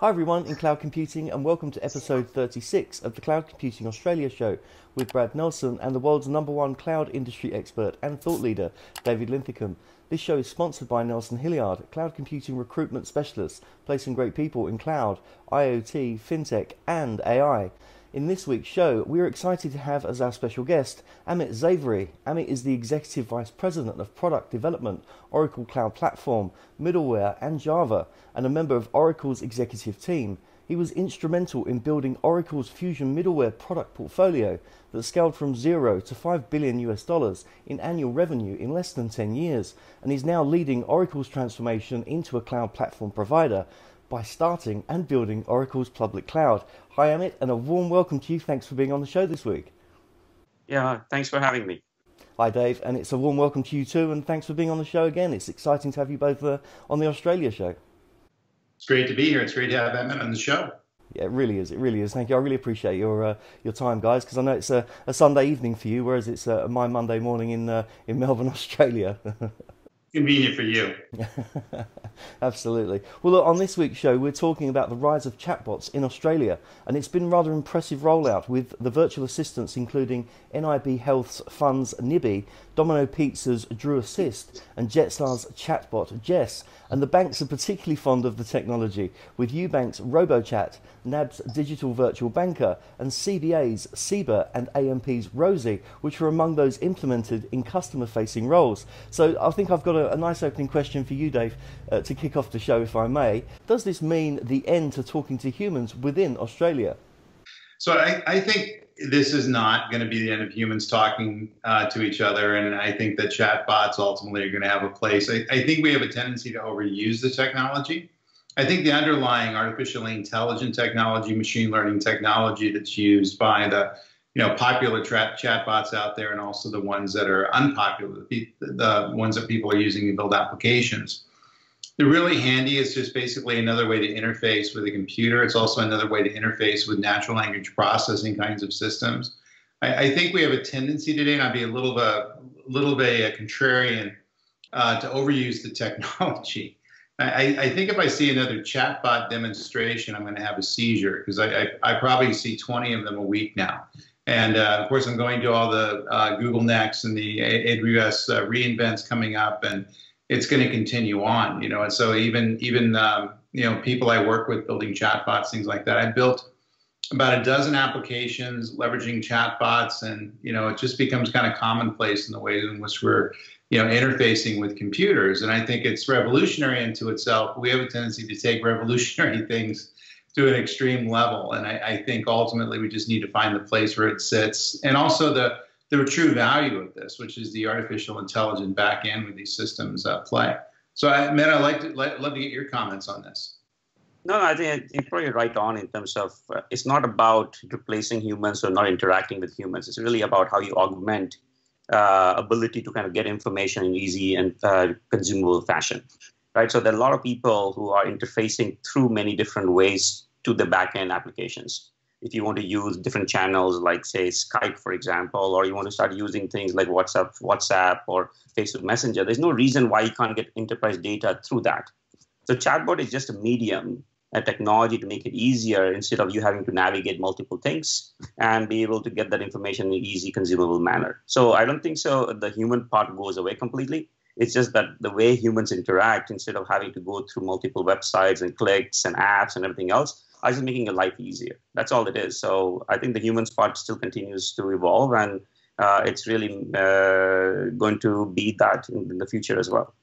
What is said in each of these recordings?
Hi everyone in cloud computing and welcome to episode 36 of the Cloud Computing Australia show with Brad Nelson and the world's number one cloud industry expert and thought leader, David Linthicum. This show is sponsored by Nelson Hilliard, cloud computing recruitment specialist, placing great people in cloud, IoT, fintech and AI. In this week's show, we are excited to have as our special guest Amit Zavery. Amit is the Executive Vice President of Product Development, Oracle Cloud Platform, Middleware, and Java, and a member of Oracle's executive team. He was instrumental in building Oracle's Fusion middleware product portfolio that scaled from zero to 5 billion US dollars in annual revenue in less than 10 years, and is now leading Oracle's transformation into a cloud platform provider by starting and building Oracle's public cloud. Hi, Amit, and a warm welcome to you. Thanks for being on the show this week. Yeah, thanks for having me. Hi, Dave, and it's a warm welcome to you too, and thanks for being on the show again. It's exciting to have you both uh, on the Australia show. It's great to be here. It's great to have Amit on the show. Yeah, it really is. It really is. Thank you. I really appreciate your uh, your time, guys, because I know it's a, a, Sunday evening for you, whereas it's uh, my Monday morning in uh, in Melbourne, Australia. Convenient for you. Absolutely. Well, look, on this week's show, we're talking about the rise of chatbots in Australia, and it's been rather impressive rollout with the virtual assistants, including NIB Health's Funds Nibby, Domino Pizza's DRU Assist, and Jetstar's chatbot Jess. And the banks are particularly fond of the technology, with Ubank's RoboChat, NAB's Digital Virtual Banker, and CBA's Ceba and AMP's Rosie, which are among those implemented in customer-facing roles. So I think I've got a, a nice opening question for you, Dave, uh, to kick off the show, if I may. Does this mean the end to talking to humans within Australia? So I, I think this is not going to be the end of humans talking uh, to each other. And I think that chatbots ultimately are going to have a place. I, I, think we have a tendency to overuse the technology. I think the underlying artificially intelligent technology, machine learning technology that's used by the you know popular tra- chatbots out there and also the ones that are unpopular, the, the ones that people are using to build applications they're really handy. It's just basically another way to interface with a computer. It's also another way to interface with natural language processing kinds of systems. I, I think we have a tendency today, and I'd be a little bit, a little bit a contrarian, uh, to overuse the technology. I, I, think if I see another chatbot demonstration, I'm going to have a seizure because I, I, I, probably see 20 of them a week now. And uh, of course, I'm going to all the uh, Google Next and the AWS uh, reInvents coming up, and it's going to continue on, you know. And so even even um, you know people I work with building chatbots, things like that. I built about a dozen applications leveraging chatbots, and you know it just becomes kind of commonplace in the ways in which we're you know interfacing with computers. And I think it's revolutionary into itself. We have a tendency to take revolutionary things to an extreme level, and I, I think ultimately we just need to find the place where it sits, and also the the true value of this, which is the artificial intelligence back end with these systems uh, play. So, Amit, I'd like to let, love to get your comments on this. No, I think you're probably right on in terms of uh, it's not about replacing humans or not interacting with humans. It's really about how you augment uh, ability to kind of get information in easy and uh, consumable fashion, right? So there are a lot of people who are interfacing through many different ways to the backend applications if you want to use different channels like say Skype, for example, or you want to start using things like WhatsApp, WhatsApp or Facebook Messenger, there's no reason why you can't get enterprise data through that. So chatbot is just a medium, a technology to make it easier instead of you having to navigate multiple things and be able to get that information in an easy, consumable manner. So I don't think so the human part goes away completely. It's just that the way humans interact, instead of having to go through multiple websites and clicks and apps and everything else, are just making your life easier. That's all it is. So I think the human part still continues to evolve, and uh, it's really uh, going to be that in, in, the future as well.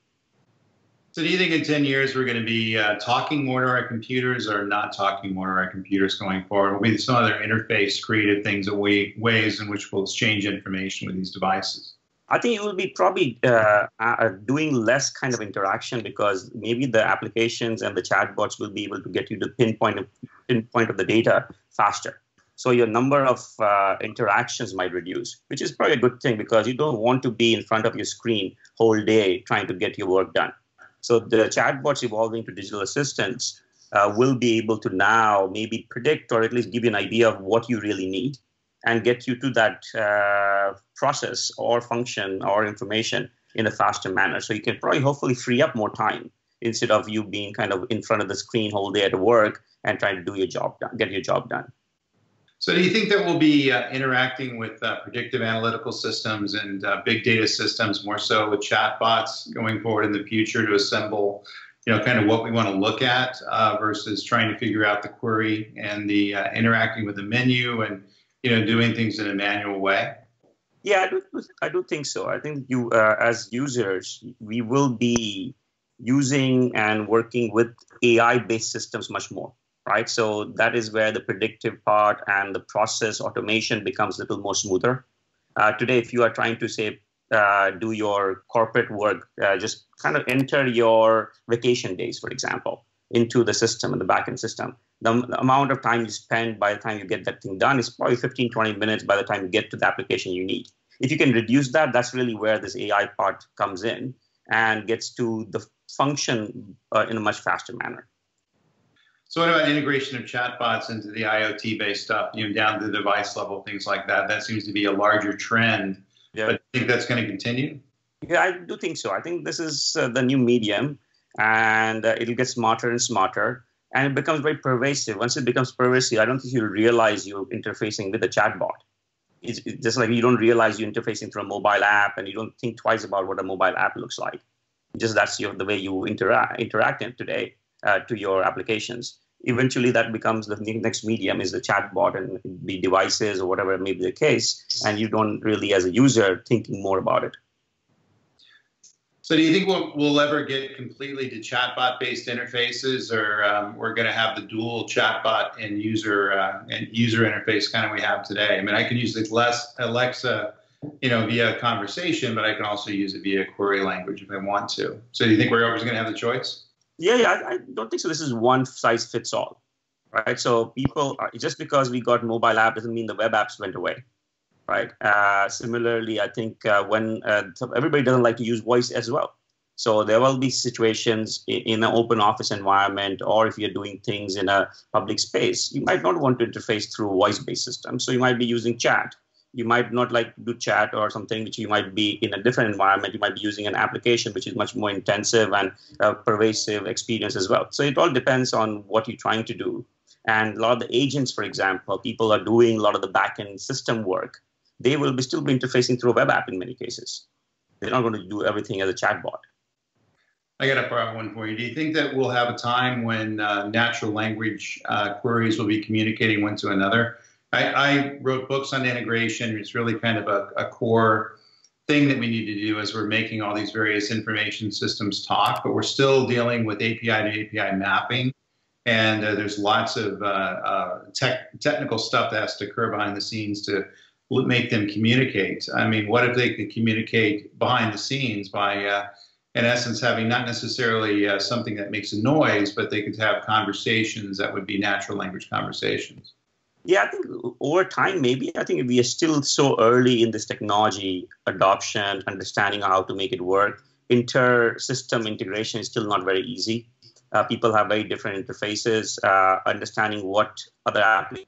So, do you think in 10 years we're going to be uh, talking more to our computers or not talking more to our computers going forward? Will be some other interface creative things, way, ways in which we'll exchange information with these devices? I think it will be probably uh, uh, doing less kind of interaction because maybe the applications and the chatbots will be able to get you to pinpoint of, pinpoint of the data faster. So your number of uh, interactions might reduce, which is probably a good thing because you don't want to be in front of your screen whole day trying to get your work done. So the chatbots evolving to digital assistants uh, will be able to now maybe predict or at least give you an idea of what you really need and get you to that uh, process or function or information in a faster manner. So you can probably hopefully free up more time instead of you being kind of in front of the screen whole day at work and trying to do your job done, get your job done. So, do you think that we'll be uh, interacting with uh, predictive analytical systems and uh, big data systems more so with chatbots going forward in the future to assemble, you know, kind of what we want to look at uh, versus trying to figure out the query and the uh, interacting with the menu and you know doing things in a manual way? Yeah, I do. I do think so. I think you, uh, as users, we will be using and working with AI-based systems much more right? So that is where the predictive part and the process automation becomes a little more smoother. Uh, today, if you are trying to say uh, do your corporate work, uh, just kind of enter your vacation days, for example, into the system, and the backend system. The, the, amount of time you spend by the time you get that thing done is probably 15, 20 minutes by the time you get to the application you need. If you can reduce that, that's really where this AI part comes in and gets to the function uh, in a much faster manner. So what about integration of chatbots into the IoT-based stuff, you know, down to the device level, things like that? That seems to be a larger trend. Yeah. But I think that's going to continue? Yeah, I do think so. I think this is uh, the new medium, and uh, it'll get smarter and smarter, and it becomes very pervasive. Once it becomes pervasive, I don't think you'll realize you're interfacing with a chatbot. It's, it's just like you don't realize you're interfacing through a mobile app, and you don't think twice about what a mobile app looks like. Just that's your, the way you interact interact today uh, to your applications eventually that becomes the next medium is the chatbot and the devices or whatever may be the case and you don't really as a user thinking more about it so do you think we'll, we'll ever get completely to chatbot based interfaces or um, we're going to have the dual chatbot and user uh, and user interface kind of we have today i mean i can use less alexa you know via conversation but i can also use it via query language if i want to so do you think we're always going to have the choice yeah, yeah, I, I don't think so. This is one size fits all, right? So people, are, just because we got mobile app doesn't mean the web apps went away, right? Uh, similarly, I think uh, when uh, everybody doesn't like to use voice as well. So there will be situations in, in, an open office environment, or if you're doing things in a public space, you might not want to interface through voice-based systems. So you might be using chat you might not like to do chat or something which you might be in a different environment you might be using an application which is much more intensive and uh, pervasive experience as well so it all depends on what you're trying to do and a lot of the agents for example people are doing a lot of the backend system work they will be still be interfacing through a web app in many cases they're not going to do everything as a chatbot I got a one for you. Do you think that we'll have a time when uh, natural language uh, queries will be communicating one to another? I, I wrote books on integration. It's really kind of a, a core thing that we need to do as we're making all these various information systems talk, but we're still dealing with API to API mapping. And uh, there's lots of uh, uh, tech, technical stuff that has to occur behind the scenes to make them communicate. I mean, what if they could communicate behind the scenes by, uh, in essence, having not necessarily uh, something that makes a noise, but they could have conversations that would be natural language conversations? Yeah, I think over time, maybe I think we are still so early in this technology adoption, understanding how to make it work. Inter-system integration is still not very easy. Uh, people have very different interfaces. Uh, understanding what other applications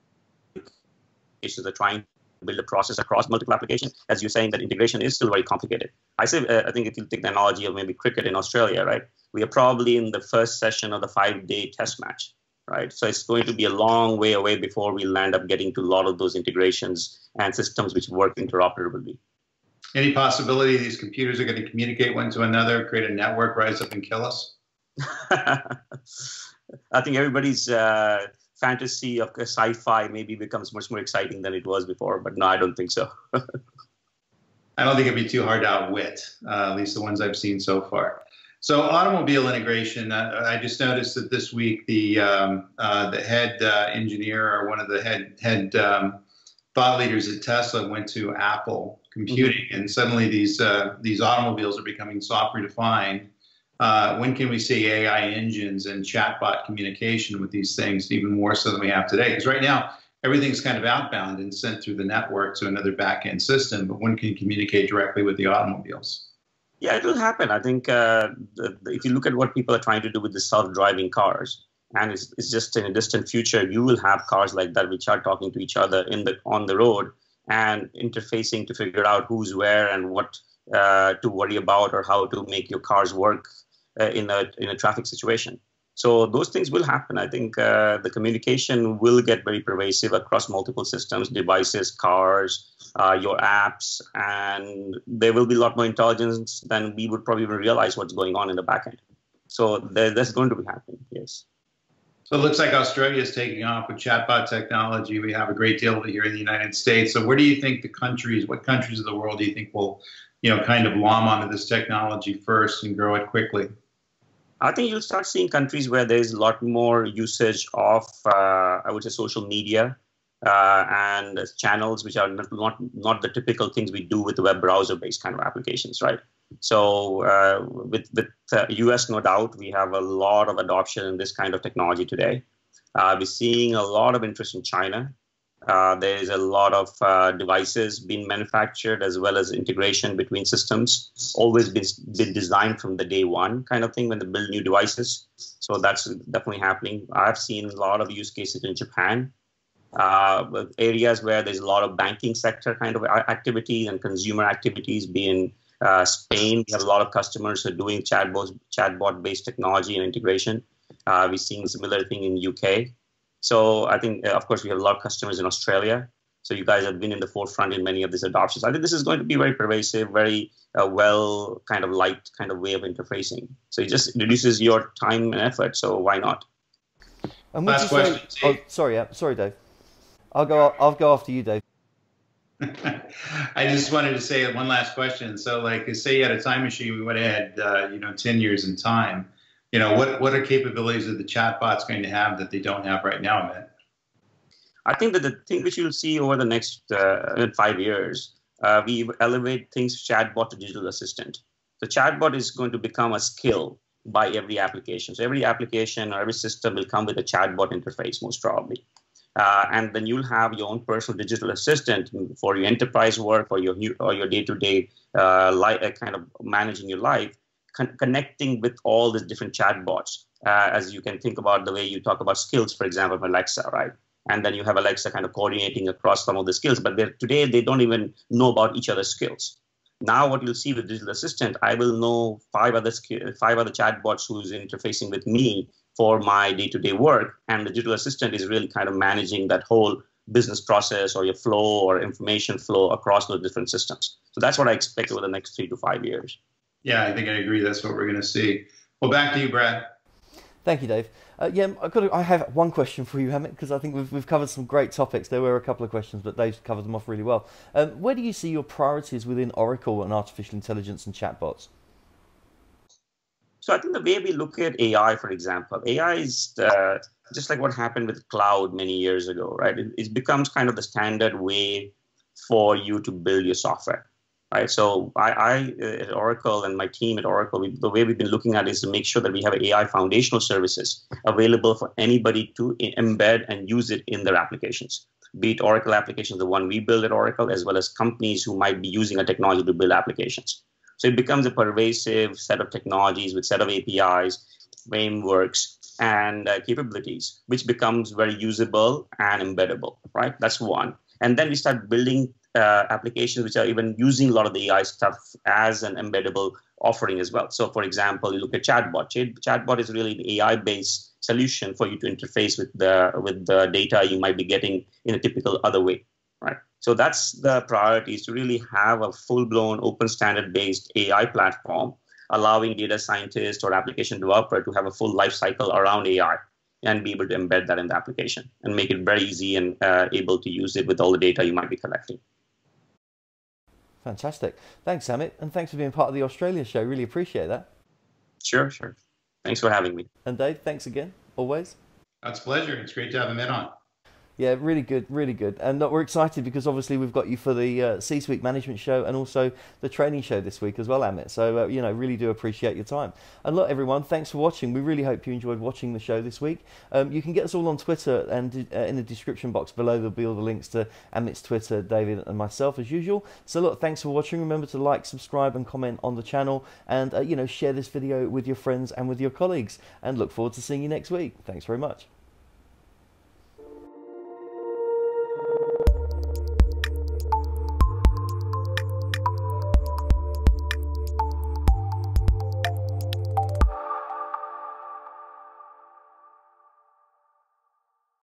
are trying build a process across multiple applications. As you're saying, that integration is still very complicated. I say, uh, I think if you take the analogy of maybe cricket in Australia, right? We are probably in the first session of the five-day test match right? So it's going to be a long way away before we'll land up getting to a lot of those integrations and systems which work interoperably. Any possibility these computers are going to communicate one to another, create a network, rise up and kill us? I think everybody's uh, fantasy of sci-fi maybe becomes much more exciting than it was before, but no, I don't think so. I don't think it'd be too hard to outwit, uh, at least the ones I've seen so far. So automobile integration, uh, I just noticed that this week the um, uh, the head uh, engineer or one of the head head um, thought leaders at Tesla went to Apple Computing, mm-hmm. and suddenly these uh, these automobiles are becoming software defined. Uh, when can we see AI engines and chatbot communication with these things even more so than we have today? Because right now everything's kind of outbound and sent through the network to another back-end system, but one can communicate directly with the automobiles. Yeah, it will happen. I think uh, if you look at what people are trying to do with the self-driving cars, and it's, it's just in a distant future, you will have cars like that which are talking to each other in the on the road and interfacing to figure out who's where and what uh, to worry about or how to make your cars work in a in a traffic situation. So those things will happen. I think uh, the communication will get very pervasive across multiple systems, devices, cars, uh, your apps, and there will be a lot more intelligence than we would probably even realize what's going on in the backend. So there, that's going to be happening. Yes. So it looks like Australia is taking off with chatbot technology. We have a great deal of it here in the United States. So where do you think the countries, what countries of the world do you think will, you know, kind of lom onto this technology first and grow it quickly? I think you'll start seeing countries where there's a lot more usage of, uh, I would say, social media uh, and channels, which are not, not, the typical things we do with web browser-based kind of applications, right? So uh, with with US, uh, no doubt, we have a lot of adoption in this kind of technology today. Uh, we're seeing a lot of interest in China. Uh, there is a lot of uh, devices being manufactured as well as integration between systems. Always been, been designed from the day one kind of thing when they build new devices. So that's definitely happening. I've seen a lot of use cases in Japan, uh, areas where there's a lot of banking sector kind of activity and consumer activities being uh, Spain, we have a lot of customers who are doing chatbot chatbot based technology and integration. Uh, we're seeing similar thing in UK. So I think, uh, of course, we have a lot of customers in Australia. So you guys have been in the forefront in many of these adoptions. I think this is going to be very pervasive, very uh, well kind of light kind of way of interfacing. So it just reduces your time and effort. So why not? And Last question. Say, oh, sorry, yeah, sorry, Dave. I'll go. I'll go after you, Dave. I just wanted to say one last question. So, like, say you had a time machine, we went ahead, uh, you know, ten years in time. You know, what what are capabilities of the chatbots going to have that they don't have right now, Amit? I think that the thing which you'll see over the next uh, five years, uh, we elevate things chatbot to digital assistant. The chatbot is going to become a skill by every application. So every application or every system will come with a chatbot interface, most probably. Uh, and then you'll have your own personal digital assistant for your enterprise work or your or your day-to-day uh, life, uh, kind of managing your life, con- connecting with all these different chatbots. Uh, as you can think about the way you talk about skills, for example, Alexa, right? And then you have Alexa kind of coordinating across some of the skills, but today they don't even know about each other's skills. Now, what you'll see with digital assistant, I will know five other five other chatbots who's interfacing with me for my day-to-day work and the digital assistant is really kind of managing that whole business process or your flow or information flow across those different systems so that's what i expect over the next three to five years yeah i think i agree. That's what we're going to see. Well back to you brad. Thank you dave. Uh, yeah I've got to, i have one question for you Amit, because i think we've, we've covered some great topics. There were a couple of questions but dave's covered them off really well. Um, where do you see your priorities within oracle and artificial intelligence and chatbots? So I think the way we look at AI, for example, AI is uh, just like what happened with cloud many years ago, right? It, it, becomes kind of the standard way for you to build your software, right? So I, I at Oracle and my team at Oracle, we, the way we've been looking at is to make sure that we have AI foundational services available for anybody to embed and use it in their applications. Be it Oracle applications, the one we build at Oracle, as well as companies who might be using a technology to build applications. So it becomes a pervasive set of technologies with set of APIs, frameworks, and uh, capabilities, which becomes very usable and embeddable, right? That's one. And then we start building uh, applications which are even using a lot of the AI stuff as an embeddable offering as well. So, for example, you look at chatbot. Chatbot is really an AI-based solution for you to interface with the with the data you might be getting in a typical other way, right? So that's the priority is to really have a full-blown open standard-based AI platform, allowing data scientists or application developer to have a full life cycle around AI and be able to embed that in the application and make it very easy and uh, able to use it with all the data you might be collecting. Fantastic. Thanks, Amit, and thanks for being part of the Australia show. Really appreciate that. Sure, sure. Thanks for having me. And Dave, thanks again, always. That's a pleasure. It's great to have him in on. Yeah, really good, really good. And we're excited because obviously we've got you for the uh, C-Suite Management Show and also the training show this week as well, Amit. So, uh, you know, really do appreciate your time. And look, everyone, thanks for watching. We really hope you enjoyed watching the show this week. Um, you can get us all on Twitter and uh, in the description box below there'll be all the links to Amit's Twitter, David and myself as usual. So look, thanks for watching. Remember to like, subscribe and comment on the channel and, uh, you know, share this video with your friends and with your colleagues. And look forward to seeing you next week. Thanks very much.